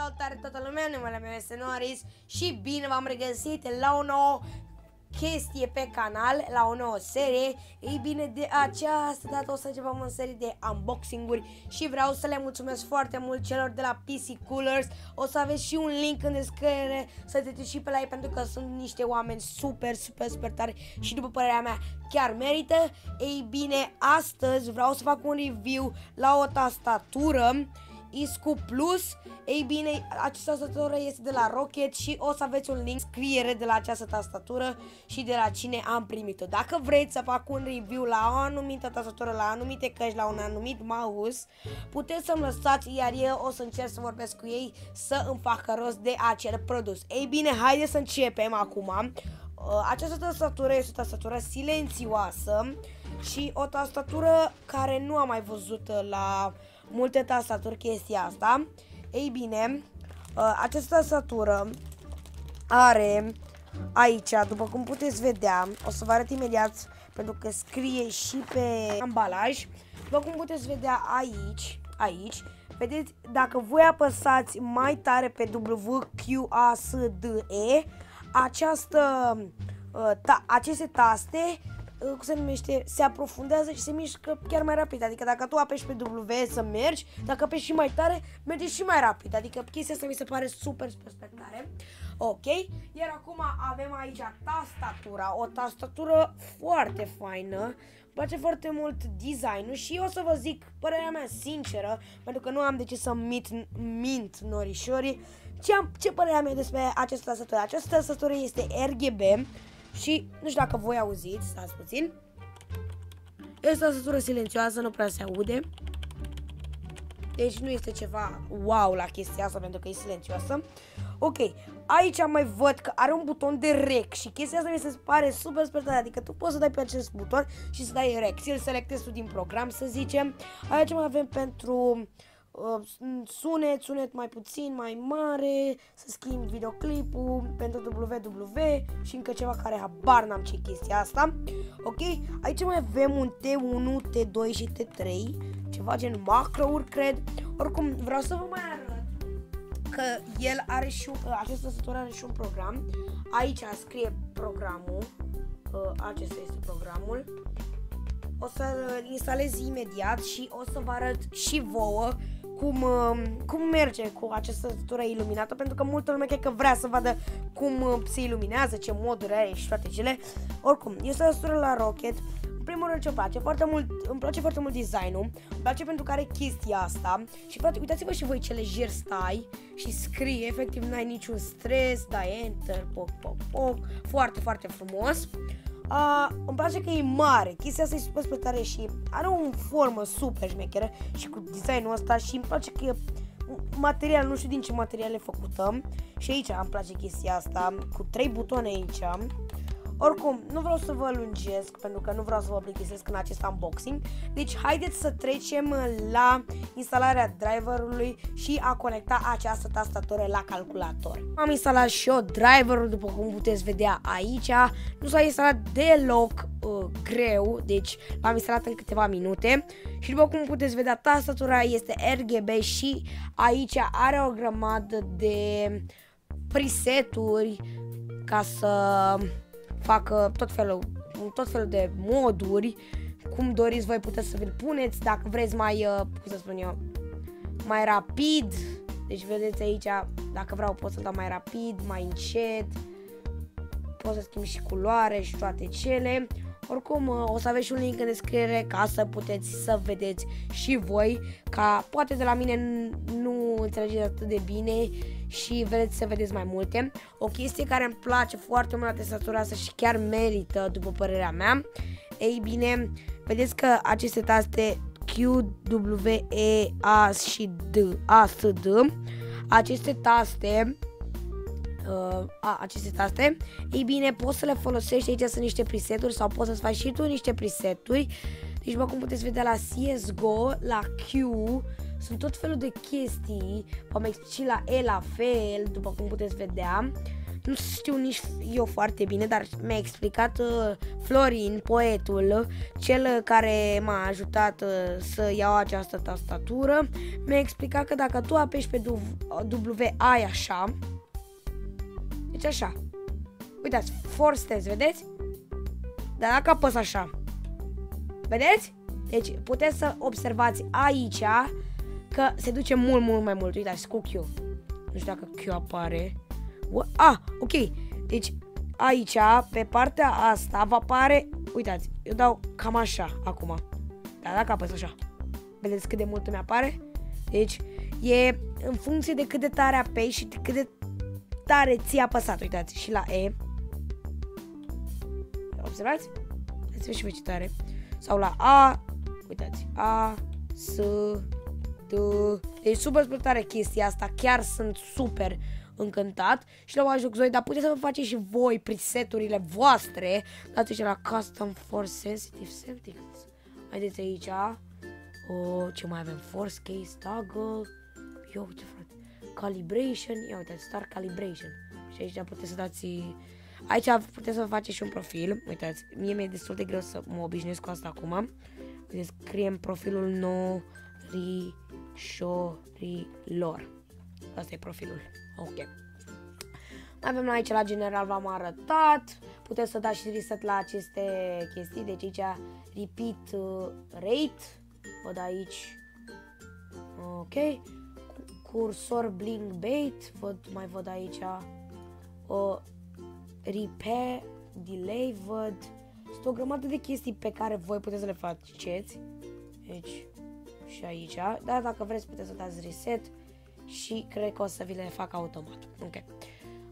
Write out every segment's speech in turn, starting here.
Salutare toată lumea, numele meu este Noris și bine v-am regăsit la o nouă chestie pe canal, la o nouă serie. Ei bine, de această dată o să începem în serie de unboxing-uri și vreau să le mulțumesc foarte mult celor de la PC Coolers. O să aveți și un link în descriere să te și pe la ei pentru că sunt niște oameni super, super, super tari și după părerea mea chiar merită. Ei bine, astăzi vreau să fac un review la o tastatură Iscu Plus. Ei bine, această tastatură este de la Rocket și o să aveți un link scriere de la această tastatură și de la cine am primit-o. Dacă vreți să fac un review la o anumită tastatură, la anumite căști, la un anumit mouse, puteți să-mi lăsați, iar eu o să încerc să vorbesc cu ei să îmi facă rost de acel produs. Ei bine, haideți să începem acum. Uh, această tastatură este o tastatură silențioasă și o tastatură care nu am mai văzut la multe tastaturi chestia asta. Ei bine, uh, această tastatură are aici, după cum puteți vedea, o să vă arăt imediat pentru că scrie și pe ambalaj. După cum puteți vedea aici, aici, vedeți, dacă voi apăsați mai tare pe W, Q, A, S, D, E, această, uh, ta, aceste taste Uh, cum se numește, se aprofundează și se mișcă chiar mai rapid. Adică dacă tu apeși pe W să mergi, dacă apeși și mai tare, merge și mai rapid. Adică chestia asta mi se pare super, super, super tare. Ok, iar acum avem aici tastatura, o tastatură foarte faină. Îmi place foarte mult designul și o să vă zic părerea mea sinceră, pentru că nu am de ce să mint, mint norișorii. Ce, am, ce părerea mea despre această tastatură? Această tastatură este RGB, și nu știu dacă voi auziți, stați puțin. Este o tastatură silențioasă, nu prea se aude. Deci nu este ceva wow la chestia asta pentru că e silențioasă. Ok, aici mai văd că are un buton de rec și chestia asta mi se pare super super tare. Adică tu poți să dai pe acest buton și să dai rec. Ți-l selectezi tu din program, să zicem. Aici mai avem pentru Uh, sunet, sunet mai puțin, mai mare, să schimb videoclipul pentru WW și încă ceva care habar n-am ce chestia asta. Ok? Aici mai avem un T1, T2 și T3, ceva gen macro-uri, cred. Oricum, vreau să vă mai arăt că el are și un, uh, acest tastatură are și un program. Aici scrie programul. Uh, acesta este programul. O să-l instalez imediat și o să vă arăt și vouă cum, uh, cum merge cu această stătură iluminată, pentru că multă lume cred că vrea să vadă cum uh, se iluminează, ce moduri are și toate cele. Oricum, este o stătură la Rocket. În primul rând ce îmi place foarte mult, îmi place foarte mult designul, îmi place pentru că are chestia asta și frate, uitați-vă și voi ce lejer stai și scrie, efectiv n-ai niciun stres, dai enter, poc, poc, poc, foarte, foarte frumos. Uh, îmi place că e mare, chestia asta e super, super tare și are o formă super șmecheră și cu designul ăsta și îmi place că e material, nu știu din ce material e făcută. Și aici îmi place chestia asta cu trei butoane aici oricum, nu vreau să vă lungesc pentru că nu vreau să vă plictisesc în acest unboxing. Deci haideți să trecem la instalarea driverului și a conecta această tastatură la calculator. Am instalat și eu driverul, după cum puteți vedea aici. Nu s-a instalat deloc uh, greu, deci l-am instalat în câteva minute. Și după cum puteți vedea, tastatura este RGB și aici are o grămadă de preseturi ca să facă tot felul, tot felul de moduri, cum doriți voi puteți să vi-l puneți, dacă vreți mai, uh, cum să spun eu, mai rapid, deci vedeți aici, dacă vreau pot să dau mai rapid, mai încet, pot să schimb și culoare și toate cele. Oricum, uh, o să aveți și un link în descriere ca să puteți să vedeți și voi, ca poate de la mine nu înțelegeți atât de bine și vreți să vedeți mai multe. O chestie care îmi place foarte mult la testatura asta și chiar merită, după părerea mea, ei bine, vedeți că aceste taste Q, W, E, A și D, A, S, D, aceste taste uh, a, aceste taste, ei bine, poți să le folosești, aici sunt niște preseturi sau poți să-ți faci și tu niște preseturi. Deci, bă, cum puteți vedea la CSGO, la Q, sunt tot felul de chestii, vom explici la E la fel, după cum puteți vedea. nu știu nici eu foarte bine, dar mi-a explicat uh, Florin, poetul, cel care m-a ajutat uh, să iau această tastatură, mi-a explicat că dacă tu apeși pe WI așa, deci așa, uitați, force test, vedeți? Dar dacă apăs așa, vedeți? Deci puteți să observați aici că se duce mult, mult mai mult. Uitați, cu Q. Nu știu dacă Q apare. Ah, ok. Deci aici, pe partea asta, va apare... Uitați, eu dau cam așa acum. Dar dacă apăs așa, vedeți cât de mult îmi apare? Deci e în funcție de cât de tare apeși și de cât de tare ți a apăsat. Uitați, și la E. Observați? Vedeți și ce tare. Sau la A. Uitați. A, S, T. Deci super, super tare chestia asta. Chiar sunt super încântat și la Watch Dogs 2, dar puteți să vă faceți și voi preseturile voastre. Dați la Custom for Sensitive Settings. Haideți aici. O, ce mai avem? Force Case Toggle. Ia uite frate. Calibration. Ia uite, Start Calibration. Și aici puteți să dați... Aici puteți să vă faceți și un profil. Uitați, mie mi-e destul de greu să mă obișnuiesc cu asta acum. Uite, scriem profilul nou rișorilor. Asta e profilul. Ok. Mai avem aici la general v-am arătat. Puteți să dați și reset la aceste chestii. Deci aici repeat uh, rate. Văd aici. Ok. Cursor blink bait. Văd, mai văd aici. Uh, repair, delay, văd. Sunt o grămadă de chestii pe care voi puteți să le faceți. Deci, și aici. Dar dacă vreți puteți să dați reset și cred că o să vi le fac automat. Ok.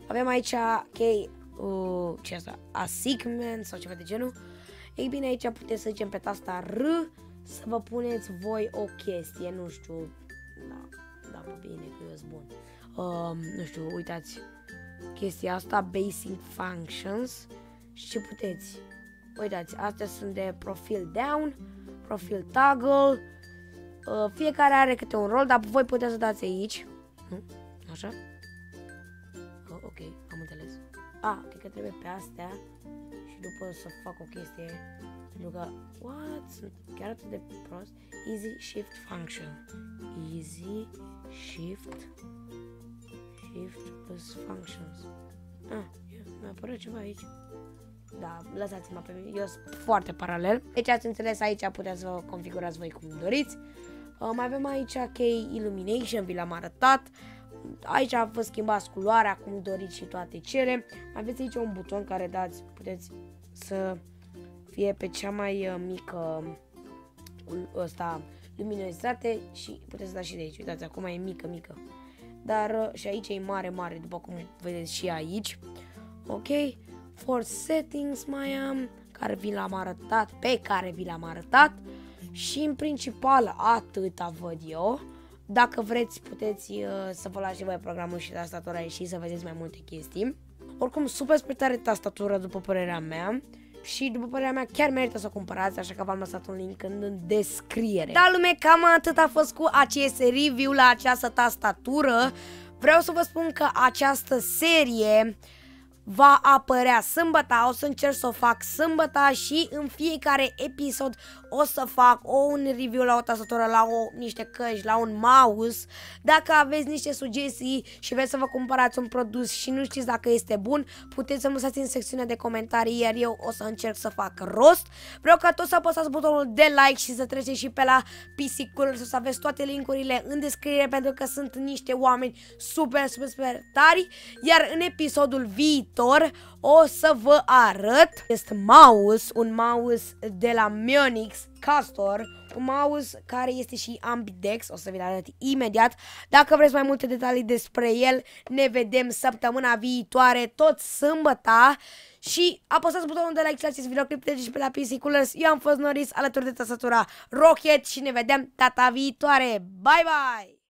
Avem aici chei, uh, ce asta, assignment sau ceva de genul. Ei bine, aici puteți să zicem pe tasta R să vă puneți voi o chestie, nu știu, da, da, bine că eu sunt bun. Uh, nu știu, uitați, chestia asta, Basic Functions și ce puteți. Uitați, astea sunt de profil down, profil toggle, uh, fiecare are câte un rol, dar voi puteți să dați aici, nu? Așa? Oh, ok, am înțeles. Ah, cred că trebuie pe astea și după să fac o chestie, pentru că, what, sunt chiar atât de prost. Easy Shift Function. Easy Shift Shift plus Functions. Ah, mi-a apărut ceva aici. Da, lăsați-mă pe mine, eu sunt foarte paralel. Deci ați înțeles, aici puteți să configurați voi cum doriți. Uh, mai avem aici Key Illumination, vi l-am arătat. Aici vă schimbați culoarea, cum doriți și toate cele. Mai aveți aici un buton care dați, puteți să fie pe cea mai uh, mică ăsta luminositate și puteți da și de aici. Uitați, acum e mică, mică. Dar uh, și aici e mare, mare, după cum vedeți și aici. Ok, for settings mai am, care vi l-am arătat, pe care vi l-am arătat. Și în principal atâta văd eu. Dacă vreți, puteți uh, să vă luați voi programul și tastatura și să vedeți mai multe chestii. Oricum, super super tare tastatură după părerea mea. Și după părerea mea chiar merită să o cumpărați, așa că v-am lăsat un link în descriere. Da, lume, cam atât a fost cu acest review la această tastatură. Vreau să vă spun că această serie va apărea sâmbătă, o să încerc să o fac sâmbătă și în fiecare episod o să fac o un review la o tastatură, la o, niște căști, la un mouse. Dacă aveți niște sugestii și vreți să vă cumpărați un produs și nu știți dacă este bun, puteți să-mi lăsați în secțiunea de comentarii, iar eu o să încerc să fac rost. Vreau ca toți să apăsați butonul de like și să treceți și pe la PC Cooler, să aveți toate linkurile în descriere pentru că sunt niște oameni super, super, super tari. Iar în episodul viitor o să vă arăt acest mouse, un mouse de la Mionix Castor, un mouse care este și ambidex, o să vi-l arăt imediat. Dacă vreți mai multe detalii despre el, ne vedem săptămâna viitoare, tot sâmbăta. Și apăsați butonul de like la acest videoclip, treceți pe la PC Coolers. Eu am fost Noris alături de tastatura Rocket și ne vedem data viitoare. Bye bye!